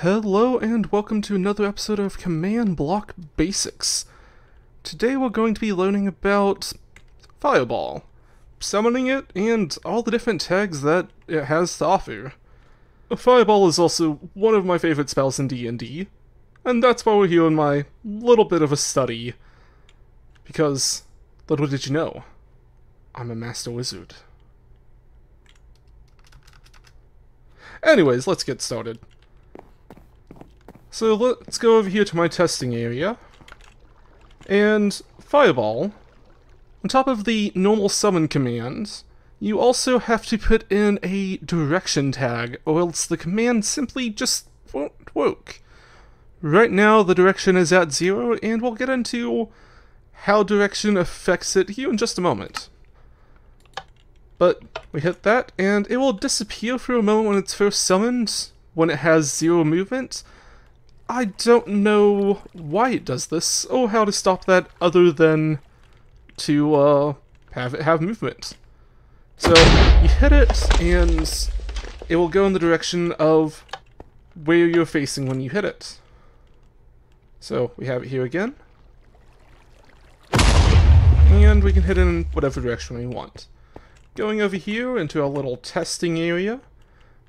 Hello and welcome to another episode of Command Block Basics. Today we're going to be learning about Fireball, summoning it, and all the different tags that it has to offer. Fireball is also one of my favorite spells in D&D, and that's why we're here in my little bit of a study. Because, little did you know, I'm a master wizard. Anyways, let's get started. So let's go over here to my testing area. And Fireball, on top of the normal summon commands, you also have to put in a direction tag, or else the command simply just won't work. Right now, the direction is at zero, and we'll get into how direction affects it here in just a moment. But we hit that, and it will disappear for a moment when it's first summoned, when it has zero movement, I don't know why it does this, or how to stop that other than to uh, have it have movement. So you hit it, and it will go in the direction of where you're facing when you hit it. So we have it here again. And we can hit it in whatever direction we want. Going over here into our little testing area,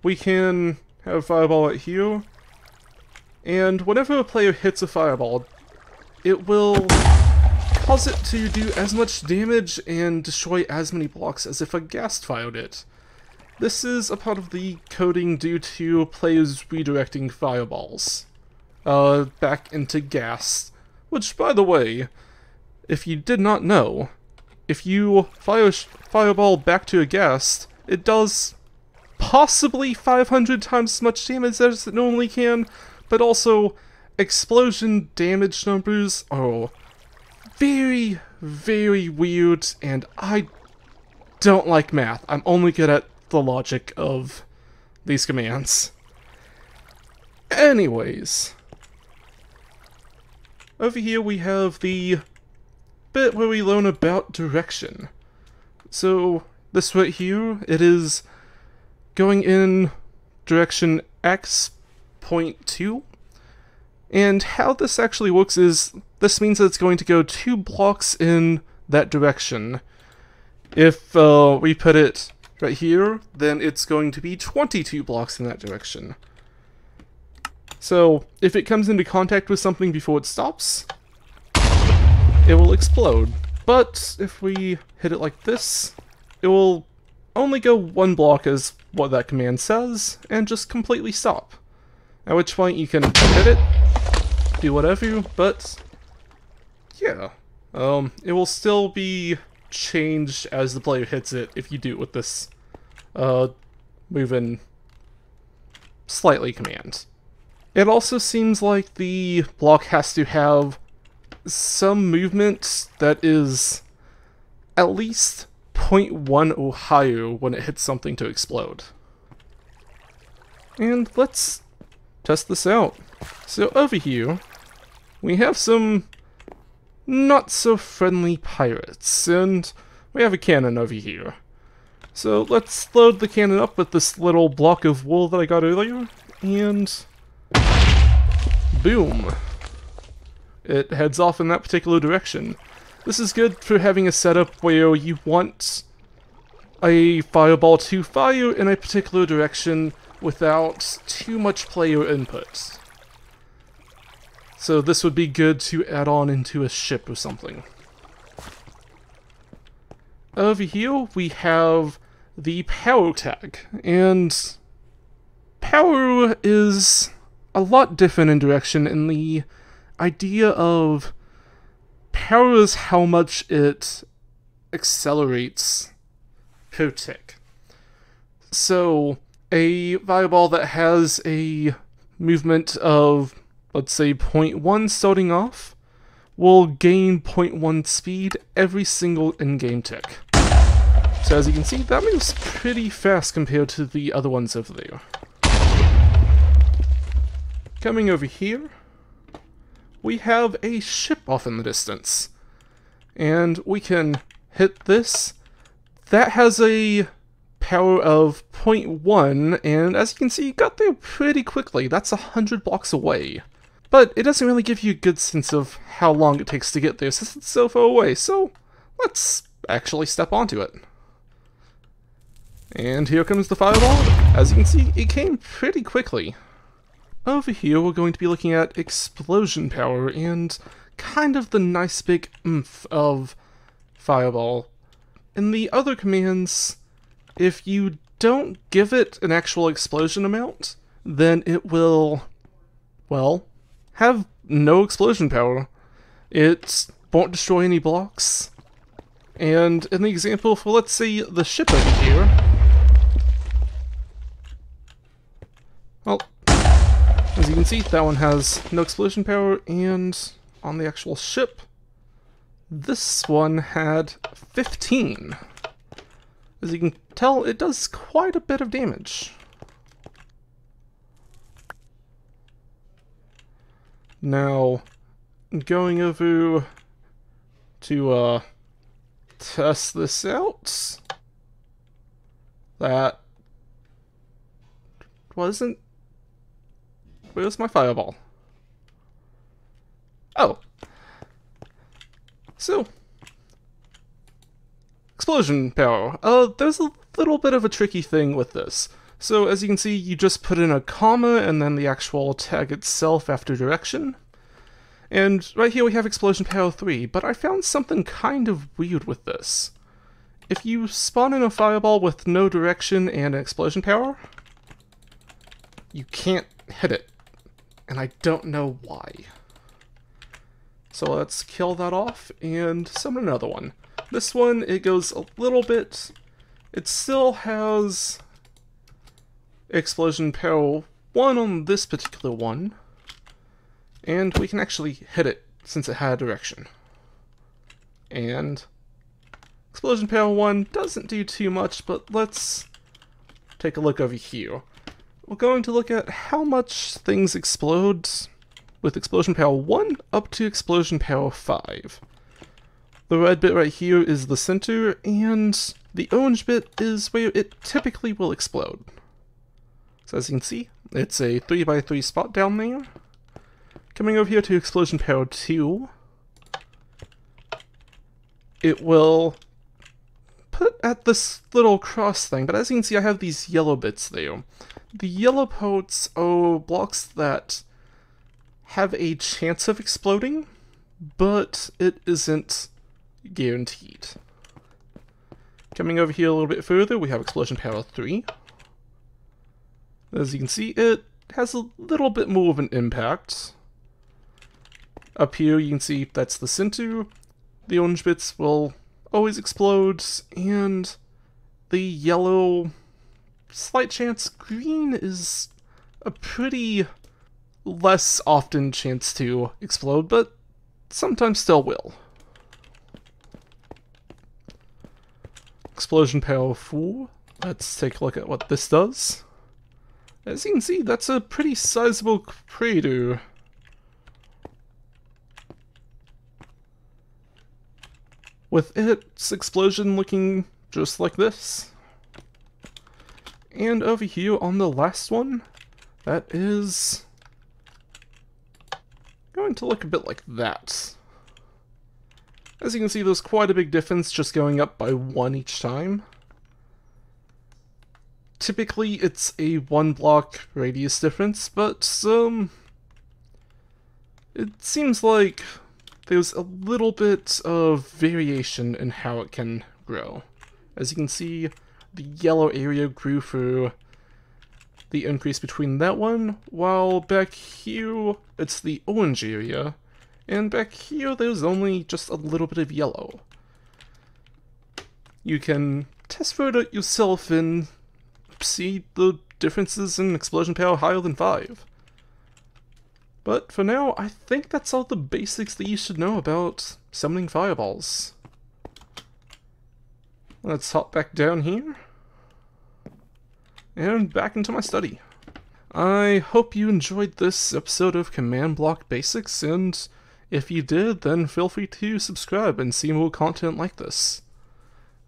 we can have a Fireball out here, and whenever a player hits a fireball, it will cause it to do as much damage and destroy as many blocks as if a ghast fired it. This is a part of the coding due to players redirecting fireballs uh, back into ghast, Which, by the way, if you did not know, if you fire fireball back to a ghast, it does possibly 500 times as much damage as it normally can, but also explosion damage numbers are very, very weird, and I don't like math. I'm only good at the logic of these commands. Anyways, over here we have the bit where we learn about direction. So, this right here, it is going in direction X 0.2. And how this actually works is, this means that it's going to go two blocks in that direction. If uh, we put it right here, then it's going to be 22 blocks in that direction. So, if it comes into contact with something before it stops, it will explode. But if we hit it like this, it will only go one block as what that command says, and just completely stop. At which point you can hit it, do whatever, you, but yeah. Um, it will still be changed as the player hits it if you do it with this uh, moving slightly command. It also seems like the block has to have some movement that is at least 0.1 or higher when it hits something to explode. And let's test this out. So over here, we have some not so friendly pirates, and we have a cannon over here. So let's load the cannon up with this little block of wool that I got earlier, and boom. It heads off in that particular direction. This is good for having a setup where you want a fireball to fire in a particular direction without too much player input. So this would be good to add on into a ship or something. Over here we have the power tag, and power is a lot different in direction in the idea of power is how much it accelerates per tick. So a fireball that has a movement of, let's say, 0.1 starting off will gain 0.1 speed every single in-game tick. So as you can see, that moves pretty fast compared to the other ones over there. Coming over here, we have a ship off in the distance. And we can hit this. That has a power of 0.1, and as you can see, got there pretty quickly. That's 100 blocks away. But it doesn't really give you a good sense of how long it takes to get there since it's so far away, so let's actually step onto it. And here comes the fireball. As you can see, it came pretty quickly. Over here, we're going to be looking at explosion power and kind of the nice big oomph of fireball. In the other commands, if you don't give it an actual explosion amount, then it will, well, have no explosion power. It won't destroy any blocks. And in the example for, let's say, the ship over here, well, as you can see, that one has no explosion power, and on the actual ship, this one had 15. As you can tell, it does quite a bit of damage. Now, going over to uh, test this out, that wasn't... Where's my fireball? Oh. So, explosion power. Uh, there's a little bit of a tricky thing with this. So as you can see, you just put in a comma and then the actual tag itself after direction. And right here we have explosion power 3, but I found something kind of weird with this. If you spawn in a fireball with no direction and an explosion power, you can't hit it. And I don't know why. So let's kill that off and summon another one. This one, it goes a little bit... It still has explosion power 1 on this particular one. And we can actually hit it since it had a direction. And explosion power 1 doesn't do too much, but let's take a look over here. We're going to look at how much things explode with explosion power 1 up to explosion power 5. The red bit right here is the center, and the orange bit is where it typically will explode. So as you can see, it's a 3x3 spot down there. Coming over here to explosion power 2, it will put at this little cross thing, but as you can see I have these yellow bits there. The yellow parts are blocks that have a chance of exploding, but it isn't guaranteed. Coming over here a little bit further, we have Explosion Power 3. As you can see, it has a little bit more of an impact. Up here, you can see that's the center. The orange bits will always explode, and the yellow, slight chance green is a pretty less often chance to explode, but sometimes still will. Explosion Power 4. Let's take a look at what this does. As you can see, that's a pretty sizable crater. With its explosion looking just like this. And over here on the last one, that is going to look a bit like that. As you can see, there's quite a big difference just going up by one each time. Typically, it's a one block radius difference, but, um... It seems like there's a little bit of variation in how it can grow. As you can see, the yellow area grew through the increase between that one, while back here, it's the orange area, and back here there's only just a little bit of yellow. You can test for it yourself and see the differences in explosion power higher than 5. But for now, I think that's all the basics that you should know about summoning fireballs. Let's hop back down here. And back into my study. I hope you enjoyed this episode of Command Block Basics, and if you did, then feel free to subscribe and see more content like this.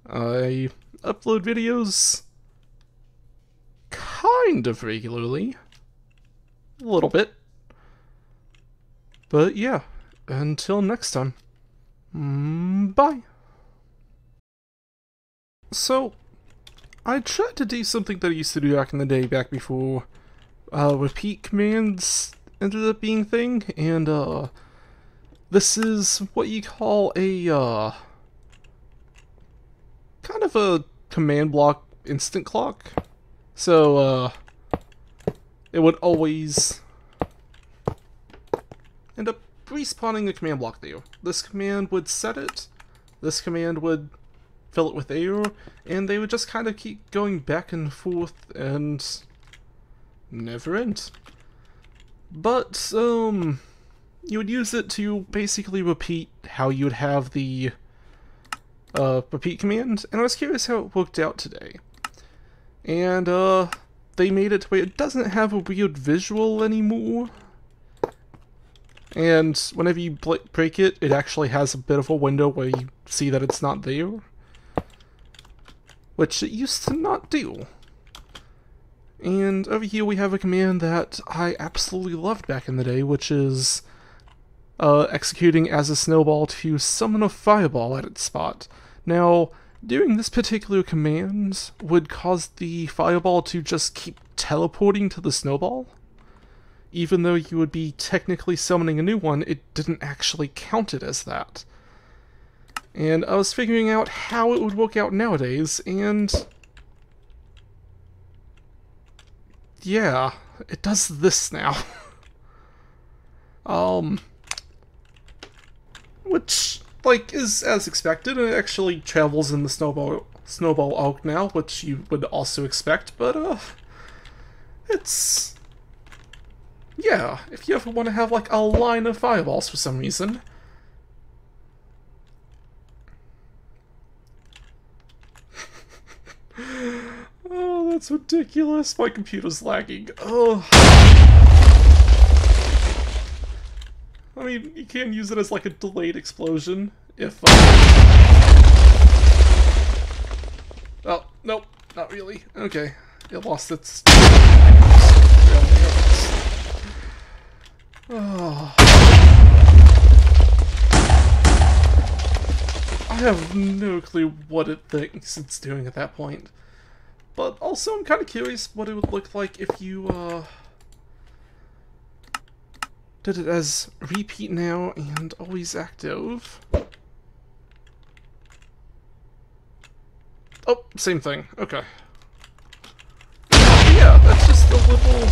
I upload videos kind of regularly. A little bit. But yeah, until next time. Mm, bye. So, I tried to do something that I used to do back in the day, back before uh, repeat commands ended up being thing, and uh, this is what you call a uh, kind of a command block instant clock. So uh, it would always end up respawning the command block there. This command would set it, this command would fill it with air, and they would just kind of keep going back and forth and never end. But, um, you would use it to basically repeat how you would have the uh, repeat command, and I was curious how it worked out today. And, uh, they made it where it doesn't have a weird visual anymore. And whenever you break it, it actually has a bit of a window where you see that it's not there. Which it used to not do. And over here we have a command that I absolutely loved back in the day, which is uh, executing as a snowball to summon a fireball at its spot. Now, doing this particular command would cause the fireball to just keep teleporting to the snowball. Even though you would be technically summoning a new one, it didn't actually count it as that. And I was figuring out how it would work out nowadays, and yeah, it does this now. um, which, like, is as expected, and it actually travels in the snowball snowball arc now, which you would also expect, but, uh, it's... Yeah, if you ever want to have, like, a line of fireballs for some reason, Oh, that's ridiculous. My computer's lagging. Oh. I mean, you can use it as like a delayed explosion if. Uh... Oh, nope, not really. Okay, it lost its. Oh. I have no clue what it thinks it's doing at that point. But also, I'm kind of curious what it would look like if you, uh, did it as repeat now and always active. Oh, same thing. Okay. Yeah, that's just a little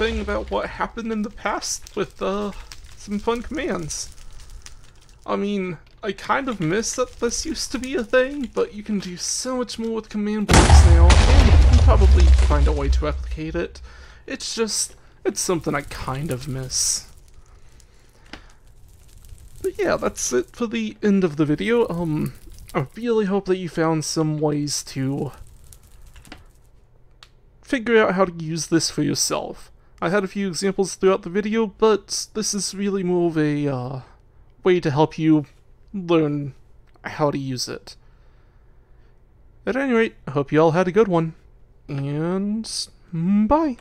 thing about what happened in the past with, uh, some fun commands. I mean, I kind of miss that this used to be a thing, but you can do so much more with command blocks now, and you can probably find a way to replicate it. It's just, it's something I kind of miss. But yeah, that's it for the end of the video. Um, I really hope that you found some ways to figure out how to use this for yourself. I had a few examples throughout the video, but this is really more of a uh, way to help you learn how to use it. At any rate, I hope you all had a good one, and bye.